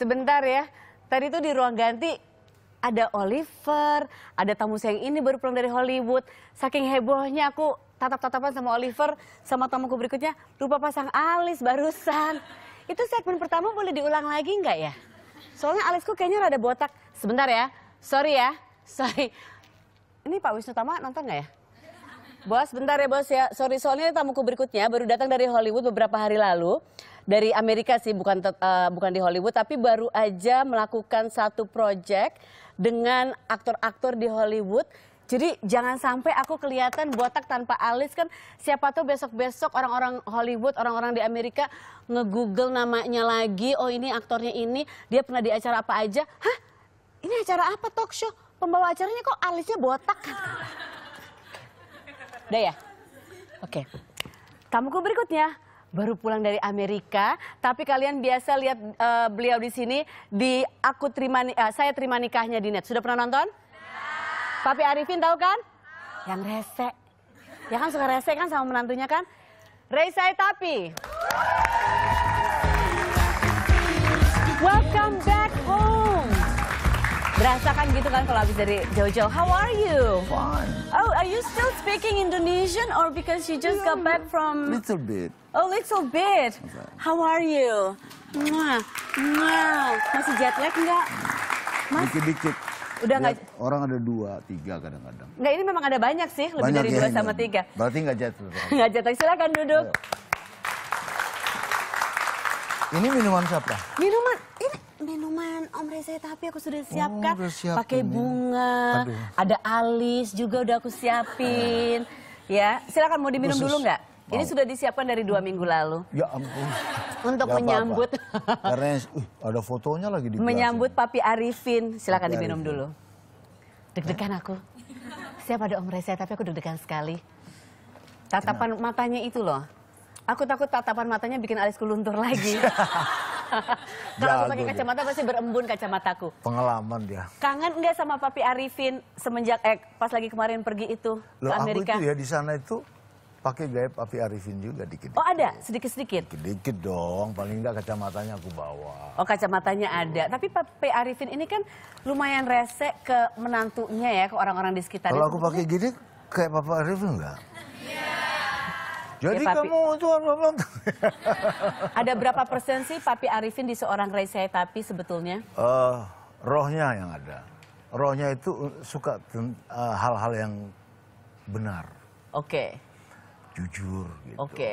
Sebentar ya. Tadi tuh di ruang ganti ada Oliver, ada tamu saya yang ini baru pulang dari Hollywood. Saking hebohnya aku tatap-tatapan sama Oliver sama tamuku berikutnya lupa pasang alis barusan. Itu segmen pertama boleh diulang lagi nggak ya? Soalnya alisku kayaknya rada botak. Sebentar ya. Sorry ya. Sorry. Ini Pak Wisnu Tama nonton nggak ya? Bos, bentar ya bos ya. Sorry, soalnya tamuku berikutnya baru datang dari Hollywood beberapa hari lalu. Dari Amerika sih, bukan eh, bukan di Hollywood, tapi baru aja melakukan satu project dengan aktor-aktor di Hollywood. Jadi jangan sampai aku kelihatan botak tanpa alis kan siapa tahu besok-besok orang-orang Hollywood, orang-orang di Amerika nge-google namanya lagi, oh ini aktornya ini, dia pernah di acara apa aja. Hah? Ini acara apa talk show? Pembawa acaranya kok alisnya botak? Udah ya? Oke. Tamuku berikutnya baru pulang dari Amerika, tapi kalian biasa lihat eh, beliau di sini di aku terima eh, saya terima nikahnya di net. Sudah pernah nonton? Papi Arifin tahu kan? Yang rese. Ya kan suka rese kan sama menantunya kan? Reza Tapi. Welcome. Berasa kan gitu kan kalau habis dari jauh-jauh. How are you? Fine. Oh, are you still speaking Indonesian or because you just got back from... Little bit. Oh, little bit. How are you? Mwah, mwah. Masih jet lag nggak? Dikit-dikit. Udah nggak- Orang ada dua, tiga kadang-kadang. nggak ini memang ada banyak sih, lebih Banyak dari ya, dua sama tiga. Berarti nggak jatuh. Nggak jet lag, silakan duduk. Ini minuman siapa? Minuman, ini minuman Om Reza tapi aku sudah siapkan. udah siapin Pakai ya. bunga, Aduh. ada alis juga udah aku siapin. Ya, silakan mau diminum Khusus. dulu nggak? Ini sudah disiapkan dari dua minggu lalu. Ya ampun. Untuk apa-apa. menyambut Karena uh, ada fotonya lagi di menyambut. Papi Arifin. Silakan Papi diminum Arifin. dulu. Deg-degan aku. Siapa ada Om Reza tapi aku deg-degan sekali. Tatapan matanya itu loh. Aku takut tatapan matanya bikin alisku luntur lagi. Kalau aku pakai kacamata pasti berembun kacamataku. Pengalaman dia. Kangen nggak sama Papi Arifin semenjak eh pas lagi kemarin pergi itu Loh ke aku Amerika? itu ya di sana itu pakai gaya Papi Arifin juga dikit. Oh ada sedikit-sedikit. Dikit dong, paling nggak kacamatanya aku bawa. Oh kacamatanya ada. Tapi Papi Arifin ini kan lumayan rese ke menantunya ya, ke orang-orang di sekitar. Kalau aku pakai gini kayak Papa Arifin enggak? Jadi Ya, Papi. kamu itu apa Ada berapa persen sih Papi Arifin di seorang Reza Tapi sebetulnya? Eh, rohnya yang ada. Rohnya itu suka eh, hal-hal yang benar, Oke, jujur gitu. oke.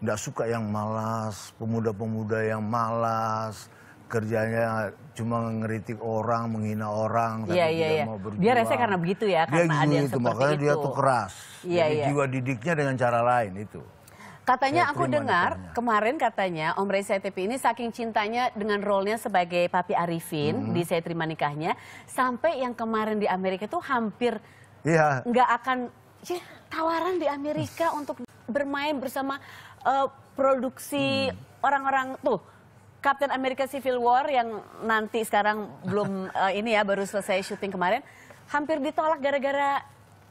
Nggak suka yang malas, pemuda-pemuda yang malas, kerjanya cuma ngeritik orang, menghina orang, tapi Iya, tidak iya, iya. mau berjuang. Dia rese karena begitu ya, Dia karena ada yang gitu, seperti makanya dia itu. tuh keras. Iya, Jadi iya. jiwa didiknya dengan cara lain itu. Katanya Saya aku dengar nikahnya. kemarin katanya Om Reza TV ini saking cintanya dengan role-nya sebagai Papi Arifin Mm-hmm. di Saya Terima Nikahnya sampai yang kemarin di Amerika itu hampir Iya, nggak akan ya, tawaran di Amerika untuk bermain bersama eh, produksi orang-orang tuh Captain America Civil War yang nanti sekarang belum eh, ini ya baru selesai syuting kemarin hampir ditolak gara-gara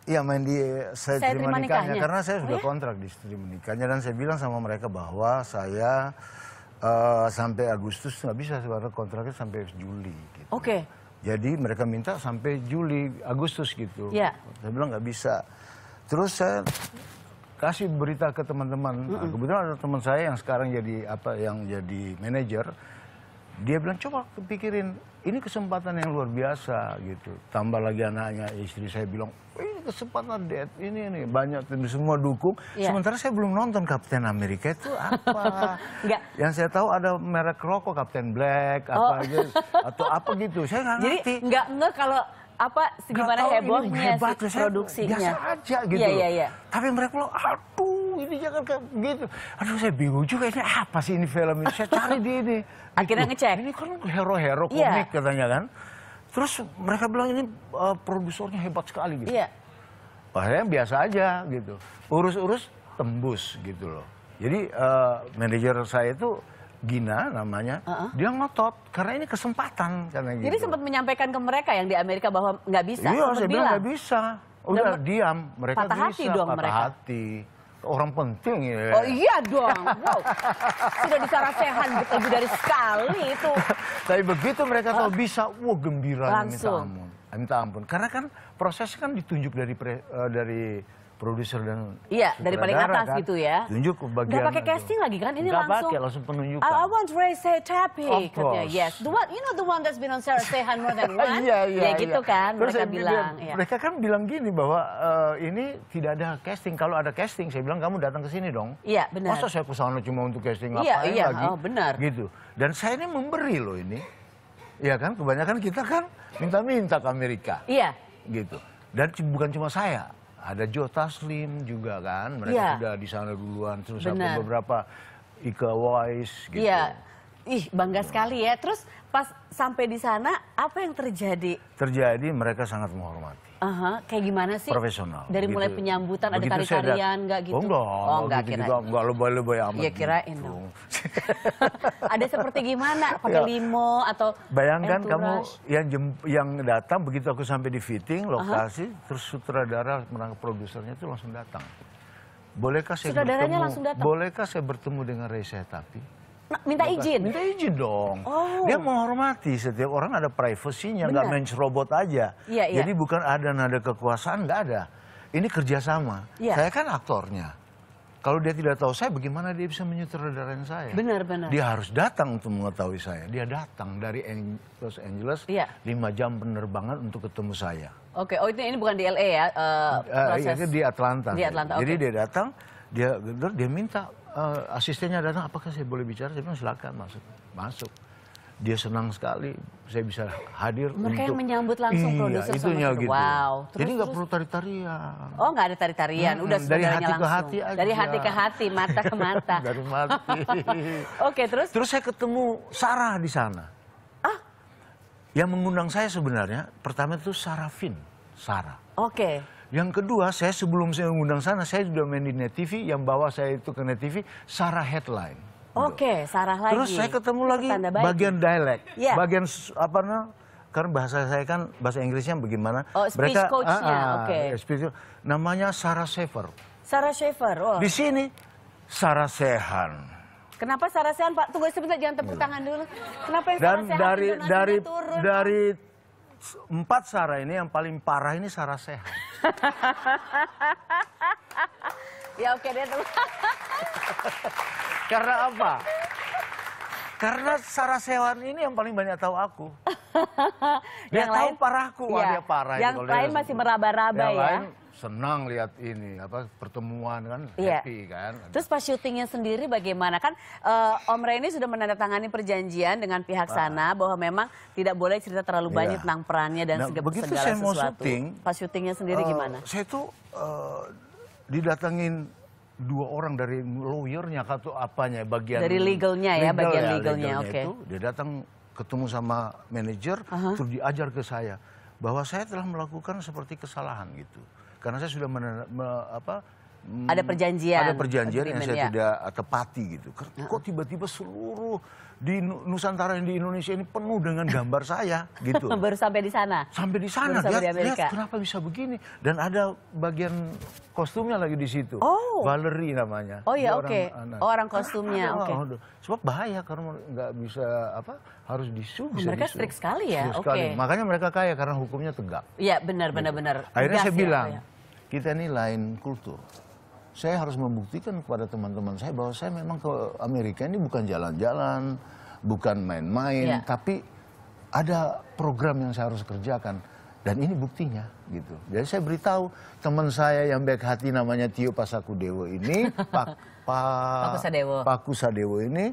Iya main di saya, Saya terima, terima nikahnya. nikahnya. karena saya Oh sudah ya? kontrak di terima nikahnya dan saya bilang sama mereka bahwa saya eh, sampai Agustus nggak bisa karena kontraknya sampai Juli. Gitu. oke Jadi mereka minta sampai Juli Agustus gitu. Iya. Saya bilang nggak bisa. Terus saya kasih berita ke teman-teman. Nah, kebetulan ada teman saya yang sekarang jadi apa yang jadi manajer. Dia bilang coba pikirin ini kesempatan yang luar biasa gitu. Tambah lagi anaknya istri saya bilang "Oh, ini kesempatan Dad ini ini banyak semua dukung. Iya. Sementara saya belum nonton Kapten Amerika itu apa. Yang saya tahu ada merek rokok Kapten Black Oh. apa gitu atau apa gitu. Saya nggak jadi ngerti. nggak ngeh kalau apa gimana hebohnya hebat, si produksinya Biasa aja gitu. iya iya iya Tapi mereka bilang, aduh ini jangan kayak gitu. Aduh saya bingung juga ini apa sih ini film ini. Saya cari di ini. Akhirnya ngecek. Ini kan hero-hero Iya. komik katanya kan. Terus mereka bilang ini uh, produsernya hebat sekali gitu. iya Akhirnya biasa aja gitu. Urus-urus tembus gitu loh. Jadi eh, manajer saya itu Gina namanya, Uh-uh. dia ngotot karena ini kesempatan karena gitu. jadi sempat menyampaikan ke mereka yang di Amerika bahwa nggak bisa Iya, saya bilang nggak bisa. Udah Udah diam, mereka patah bisa. hati dong patah mereka. hati. orang penting ya. Oh iya dong, wow. Sudah di Sarasehan lebih dari sekali itu. Tapi begitu mereka tahu bisa, wah gembira minta Langsung. ampun. Minta ampun. Karena kan prosesnya kan ditunjuk dari pre- eh, dari produser dan Iya, dari paling atas kan. gitu ya. Tunjuk ke bagian Nggak pakai casting lagi kan? Ini Nggak langsung. pakai, langsung penunjukan. I, I want Ray say happy. Of katanya. course. Yes, the one, you know the one that's been on Sarah Sehan more than one. Iya, iya, Ya gitu iya. kan, Terus mereka bilang. bilang- ya. Mereka kan bilang gini bahwa eh, ini tidak ada casting. Kalau ada casting, saya bilang kamu datang ke sini dong. Iya, benar. Masa saya ke sana cuma untuk casting Iya, ngapain iya, lagi? oh, benar. Gitu. Dan saya ini memberi loh ini. Iya kan, kebanyakan kita kan minta-minta ke Amerika. Iya, Gitu. Dan bukan cuma saya. Ada Joe Taslim juga kan. Mereka Iya. sudah di sana duluan. Terus Benar. ada beberapa Ika Wise gitu. iya. Ih, bangga sekali ya. Terus pas sampai di sana, apa yang terjadi? Terjadi mereka sangat menghormati. Aha, kayak gimana sih? profesional. Dari mulai gitu. penyambutan, ada Begitu dat- tari-tarian, nggak gitu? Oh enggak, Oh, enggak, gitu kirain. enggak lebay-lebay amat. Iya, kirain gitu. dong. ada seperti gimana? Pakai Ya. limo atau Bayangkan kamu entourage? yang jem- yang datang begitu aku sampai di fitting lokasi, terus sutradara merangkap produsernya itu langsung datang. Bolehkah saya bertemu? langsung datang? Bolehkah saya bertemu dengan Reza Tapi? Minta izin. Minta izin dong. Oh. Dia menghormati setiap orang ada privasinya, nggak Benar. mencerobot aja. Iya, iya. Jadi bukan ada nada kekuasaan, nggak ada. Ini kerjasama. Iya. Saya kan aktornya. Kalau dia tidak tahu saya, bagaimana dia bisa menyutradarain saya? Benar, benar. Dia harus datang untuk mengetahui saya. Dia datang dari Los Angeles, Iya. lima jam penerbangan untuk ketemu saya. Oke, oh itu ini bukan di LA ya? Eh, proses. iya, di Atlanta. Di Atlanta, Jadi dia datang, dia dia minta eh, asistennya datang, apakah saya boleh bicara? Saya bilang silakan masuk, masuk. Dia senang sekali, saya bisa hadir Mereka yang untuk menyambut langsung iya, produser sama itunya kru. gitu. Wow. Terus, Jadi nggak perlu tari-tarian. Oh nggak ada tari-tarian, Mm-mm, udah dari hati ke hati Dari aja. hati ke hati, mata ke mata. Dari mati. Oke, terus? Terus saya ketemu Sarah di sana. Ah, Yang mengundang saya sebenarnya pertama itu Sarah Finn, Sarah. oke. Yang kedua, saya sebelum saya mengundang sana, saya sudah main di Net TV. Yang bawa saya itu ke Net TV, Sarah Headline. Oke, Sarah lagi. Terus saya ketemu lagi bagian dialek, Iya. bagian apa namanya? Karena bahasa saya kan bahasa Inggrisnya bagaimana? Oh, speech coach-nya, oke. ya, speech- namanya Sarah Sever. Sarah Schaefer. Oh. Di sini Sarah Sehan. Kenapa Sarah Sehan, Pak? Tunggu sebentar, jangan tepuk tangan dulu. Kenapa yang Iya. Dan Sarah Sehan dari intonasinya dari turun? dari empat Sarah ini yang paling parah ini Sarah Sehan. Ya oke deh, tunggu. Karena apa? Karena Sarah Sehan ini yang paling banyak tahu aku. Dia Yang tahu lain- parahku, wah Iya. dia parah. Yang lain masih meraba-raba ya. lain senang lihat ini apa pertemuan kan Iya. happy kan. Terus pas syutingnya sendiri bagaimana? Kan eh, Om Reni sudah menandatangani perjanjian dengan pihak sana bahwa memang tidak boleh cerita terlalu banyak Iya. tentang perannya dan Nah, sega- begitu segala saya mau sesuatu. syuting, Pas syutingnya sendiri Eh, gimana? Saya tuh eh, didatengin dua orang dari lawyernya atau apanya bagian Dari legalnya ya, bagian ya, legalnya, oke. itu. Dia datang ketemu sama manajer terus diajar ke saya bahwa saya telah melakukan seperti kesalahan gitu. Karena saya sudah men- me- apa mm, Ada perjanjian, ada perjanjian yang saya ya. tidak tepati gitu. Kok tiba-tiba seluruh di Nu- Nusantara yang di Indonesia ini penuh dengan gambar saya gitu. Baru sampai di sana. Sampai di sana, Baru sampai lihat, di lihat kenapa bisa begini. Dan ada bagian kostumnya lagi di situ. Oh. Valerie namanya. Oh ya oke. anak. Oh, orang kostumnya, Ada, oke. aduh. Sebab bahaya karena nggak bisa apa harus disu. Bisa mereka disu. strict sekali ya, oke. sekali. Makanya mereka kaya karena hukumnya tegak. Iya benar benar benar. Akhirnya Tegas saya ya, bilang, ya. Kita ini lain kultur. Saya harus membuktikan kepada teman-teman saya bahwa saya memang ke Amerika ini bukan jalan-jalan, bukan main-main, Iya. tapi ada program yang saya harus kerjakan. Dan ini buktinya gitu. Jadi saya beritahu teman saya yang baik hati namanya Tio Pasakudewo ini, Pak Pak Pakusadewo. Pakusadewo ini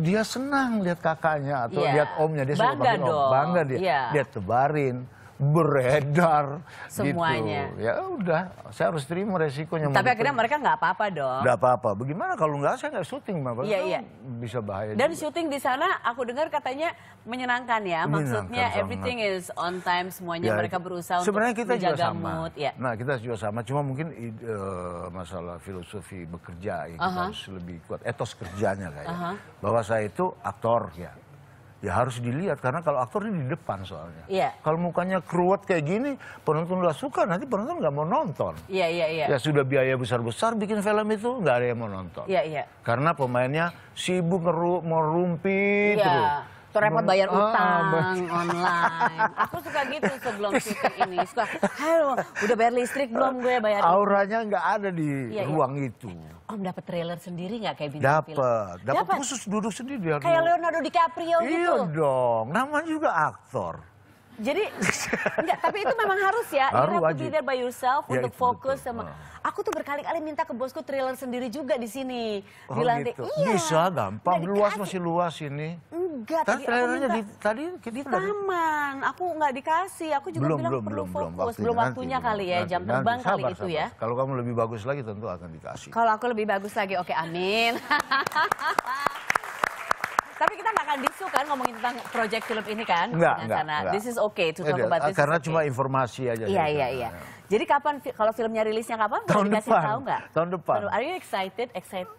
dia senang lihat kakaknya atau Iya. lihat omnya dia suka Bangga panggil om. dong. Bangga dia. Iya. Dia tebarin, beredar Semuanya. gitu. Ya udah, saya harus terima resikonya. Tapi akhirnya mereka nggak apa-apa dong. Tidak apa-apa. Bagaimana kalau nggak saya nggak syuting, Mbak? Iya, iya. Bisa bahaya. Dan juga. syuting di sana aku dengar katanya menyenangkan ya. Menyenangkan Maksudnya sangat. everything is on time semuanya Ya, mereka berusaha sebenarnya untuk kita juga menjaga sama. mood. Ya. Nah kita juga sama, cuma mungkin eh, masalah filosofi bekerja ya, kita Aha. harus lebih kuat etos kerjanya kayak. Aha. Bahwa saya itu aktor ya. Ya harus dilihat karena kalau aktor ini di depan soalnya. Iya. Kalau mukanya keruwet kayak gini, penonton nggak suka, nanti penonton nggak mau nonton. Iya, iya, iya. Ya sudah biaya besar-besar bikin film itu nggak ada yang mau nonton. Iya, iya. Karena pemainnya sibuk ngeru, mau rumpi terus. Iya. Tuh repot bayar Ah, utang ba- online. Aku suka gitu sebelum syuting ini. Suka, halo, udah bayar listrik belum gue bayar Auranya nggak ada di Iya, iya. ruang itu. Om dapat trailer sendiri nggak kayak bintang film? Dapat, dapat khusus duduk sendiri. Kayak. Leonardo DiCaprio Iya gitu. dong, namanya juga aktor. Jadi enggak, tapi itu memang harus ya. Harus, you have to be there by yourself Ya, untuk fokus betul. sama. Ah. Aku tuh berkali-kali minta ke bosku trailer sendiri juga di sini. Oh di lantai. gitu. Iya. Bisa gampang, Nggak luas masih luas ini. Enggak, Tadi tadi trailernya di tadi kita di taman. Aku nggak dikasih. Aku juga belum bilang belum perlu belum fokus. waktunya, belum nanti, waktunya belum. kali ya, Nanti, jam nanti. terbang kali Sabar, itu sabar. ya. Kalau kamu lebih bagus lagi tentu akan dikasih. Kalau aku lebih bagus lagi, oke amin. Tapi kita nggak akan disu kan ngomongin tentang project film ini kan? Enggak, enggak, enggak. This is okay to talk Eh, about this. Karena cuma okay. informasi aja. Iya, iya, iya. ya. Jadi kapan kalau filmnya rilisnya kapan? Tahun dikasih depan. tahu nggak? Tahun depan. Are you excited? Excited?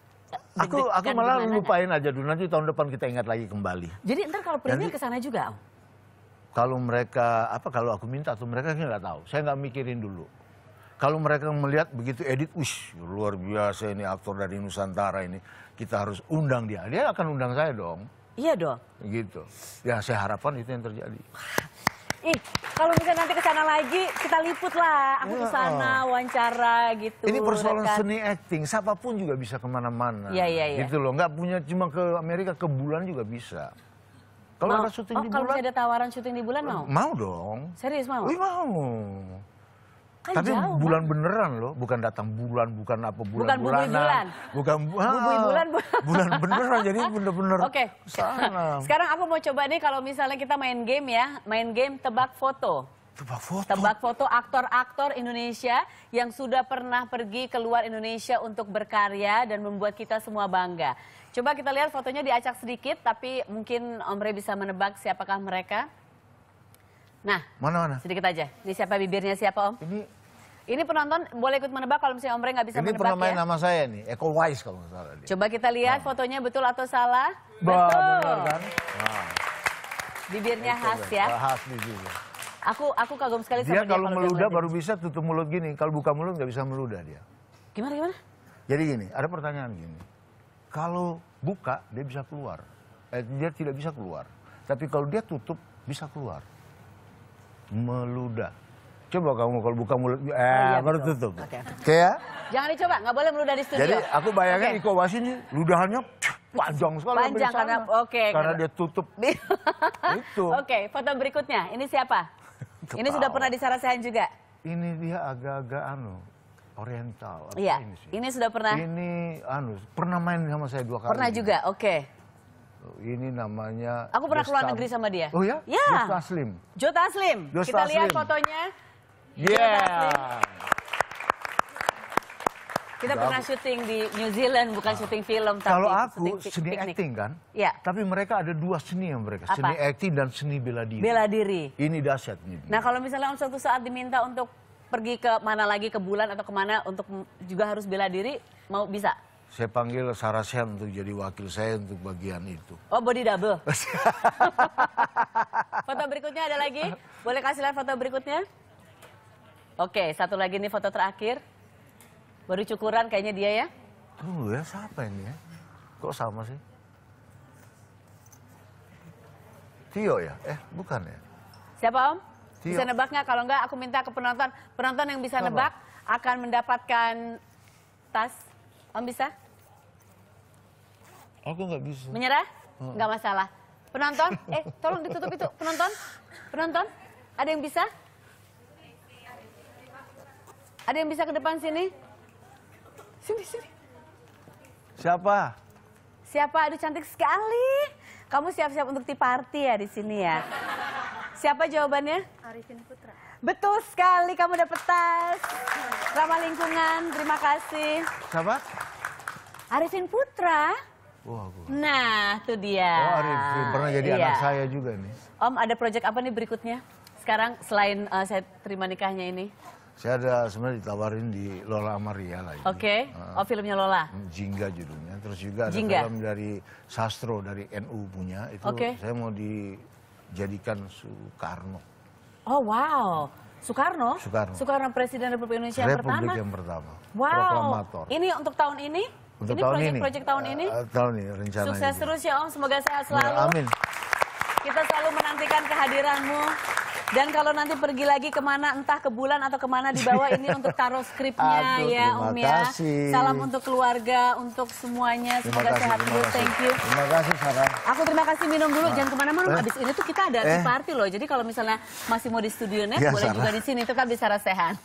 Aku aku malah lupain aja dulu nanti tahun depan kita ingat lagi kembali. Jadi ntar kalau premier ke sana juga? Kalau mereka apa kalau aku minta tuh mereka nggak tahu. Saya nggak mikirin dulu. Kalau mereka melihat begitu edit, wih luar biasa ini aktor dari Nusantara ini. Kita harus undang dia. Dia akan undang saya dong. Iya dong. Gitu. Ya saya harapkan itu yang terjadi. Ih, kalau misalnya nanti ke sana lagi, kita liput lah. Aku ke Iya. sana, wawancara gitu. Ini persoalan dekat. seni acting, siapa pun juga bisa ke mana-mana. Iya, iya, iya. Gitu loh, nggak punya cuma ke Amerika, ke bulan juga bisa. Kalau ada syuting oh, di kalau bulan, misalnya ada tawaran syuting di bulan mau? mau dong. Serius mau? Wih mau. Kan Tapi jauh, bulan Bang. beneran loh, bukan datang bulan, bukan apa bulan Bukan bubui bulan. bukan bu- ah, bulan, bu- bulan beneran jadi bener-bener Oke. sana. Sekarang aku mau coba nih kalau misalnya kita main game ya, main game tebak foto. Tebak foto. Tebak foto aktor-aktor Indonesia yang sudah pernah pergi keluar Indonesia untuk berkarya dan membuat kita semua bangga. Coba kita lihat fotonya diacak sedikit, tapi mungkin Om Rey bisa menebak siapakah mereka. Nah, Mana mana? sedikit aja. Ini siapa bibirnya siapa Om? Ini Ini penonton boleh ikut menebak kalau misalnya Om Rey nggak bisa ini menebak pernah main ya. nama saya nih, Eko Wise kalau nggak salah dia. Coba kita lihat fotonya betul atau salah. Bah, betul. bener kan? Nah, Bibirnya khas coba. ya. Khas di juga. Aku aku kagum sekali Dia sama dia kalau dia meludah baru bisa tutup mulut gini, kalau buka mulut nggak bisa meludah dia. Gimana gimana? Jadi gini, ada pertanyaan gini. Kalau buka dia bisa keluar. Eh, dia tidak bisa keluar. Tapi kalau dia tutup bisa keluar. Meludah. Coba kamu kalau buka mulut, eh iya, baru betul. tutup. Oke. Oke ya? Jangan dicoba, nggak boleh meludah di studio. Jadi aku bayangin Oke. Iko Uwais ini ludahannya panjang sekali. Panjang karena- oke, Karena karena- dia tutup. Itu. Oke, foto berikutnya. Ini siapa? Ini sudah Ketawa. pernah di Sarasehan juga. Ini dia agak-agak anu, oriental. Iya. ini sih? Ini sudah pernah. Ini anu, pernah main sama saya dua kali. Pernah juga. Oke. Ini namanya. Aku pernah keluar Destam- negeri sama dia. Oh ya? Ya. Just Taslim. Jo Taslim. Jo Kita lihat Taslim. fotonya. Yeah. Kita Udah pernah aku- syuting di New Zealand, bukan syuting film tapi Kalau aku syuting seni piknik. acting kan, Iya. tapi mereka ada dua seni yang mereka, Apa? seni acting dan seni bela diri. Bela diri. Ini dahsyat nih. Nah kalau misalnya Om suatu saat diminta untuk pergi ke mana lagi ke bulan atau ke mana untuk juga harus bela diri, mau bisa? Saya panggil Sarah Sen untuk jadi wakil saya untuk bagian itu. Oh body double. foto berikutnya ada lagi? Boleh kasih lihat foto berikutnya? Oke, satu lagi nih foto terakhir. Baru cukuran kayaknya dia ya. Tunggu ya, siapa ini ya? Kok sama sih? Tio ya? Eh, bukan ya? Siapa Om? Tio. Bisa nebak nggak? Kalau nggak aku minta ke penonton. Penonton yang bisa Siapa? nebak akan mendapatkan tas. Om bisa? Aku nggak bisa. Menyerah? Nggak masalah. Penonton? Eh, tolong ditutup itu. Penonton? Penonton? Ada yang bisa? Ada yang bisa ke depan sini? Sini, sini. Siapa? Siapa? Aduh cantik sekali. Kamu siap-siap untuk tea party ya di sini ya. Siapa jawabannya? Arifin Putra. Betul sekali kamu dapet tas. Ramah lingkungan, terima kasih. Siapa? Arifin Putra. Wah, aku. Nah, itu dia. Oh, Arifin. Pernah jadi Iya. anak saya juga nih. Om, ada proyek apa nih berikutnya? Sekarang selain eh, saya terima nikahnya ini. Saya ada sebenarnya ditawarin di Lola Amaria lagi. Oke, oh filmnya Lola. Jingga judulnya. Terus juga ada Jingga. film dari Sastro dari NU punya. Itu Oke. saya mau dijadikan Soekarno. Oh wow, Soekarno? Soekarno. Presiden Republik Indonesia yang Republik pertama. yang pertama. Wow, Proklamator. ini untuk tahun ini? Untuk ini tahun ini. proyek-proyek tahun ini? Eh, tahun ini rencananya. Sukses gitu. terus ya Om, semoga sehat selalu. Ya, amin. Kita selalu menantikan kehadiranmu. Dan kalau nanti pergi lagi ke mana, entah ke bulan atau ke mana dibawa ini untuk taruh skripnya Aduh, ya terima Om ya. kasih. Salam untuk keluarga, untuk semuanya. Terima Semoga kasih, sehat terima terus. Thank you. Terima kasih Sarah. Aku terima kasih minum dulu, jangan ke mana-mana. Eh. Abis ini tuh kita ada Eh. party loh. Jadi kalau misalnya masih mau di studio net, Ya, boleh Sarah. juga di sini. Tetap di Sarah Sehat.